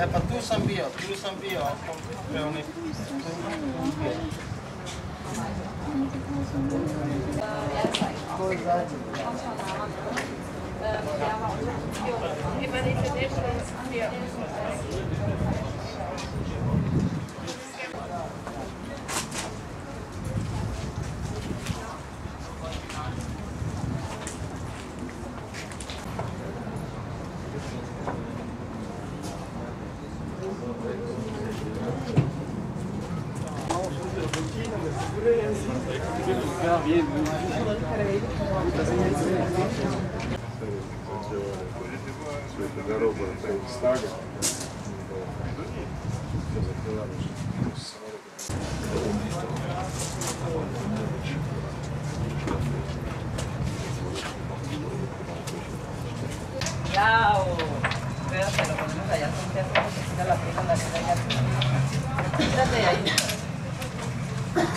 Eh, e pa tu sam bio, tu sam bio, eh, Все это дорога до Стага. Все закрывали.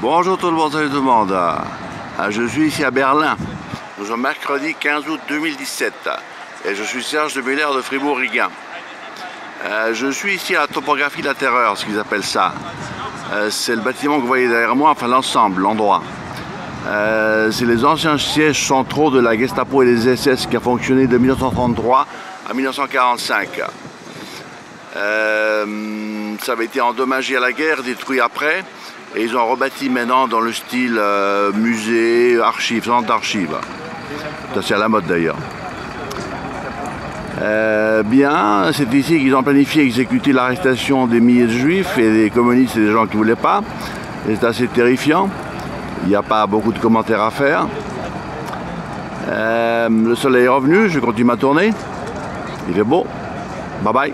Bonjour tout le monde, salut tout le monde. Euh, Je suis ici à Berlin. Nous sommes mercredi 15 août 2017 et je suis Serge de Muller de Fribourg-Riguin. Euh, je suis ici à la topographie de la terreur, ce qu'ils appellent ça. Euh, c'est le bâtiment que vous voyez derrière moi, enfin l'ensemble, l'endroit. Euh, c'est les anciens sièges centraux de la Gestapo et des SS qui a fonctionné de 1933 à 1945. Euh, ça avait été endommagé à la guerre, détruit après, et ils ont rebâti maintenant dans le style euh, musée, archives, centre d'archives. Ça c'est à la mode d'ailleurs. Euh, bien, c'est ici qu'ils ont planifié exécuter l'arrestation des milliers de juifs et des communistes et des gens qui ne voulaient pas. C'est assez terrifiant. Il n'y a pas beaucoup de commentaires à faire. Euh, le soleil est revenu, je continue ma tournée. Il fait beau. Bye bye.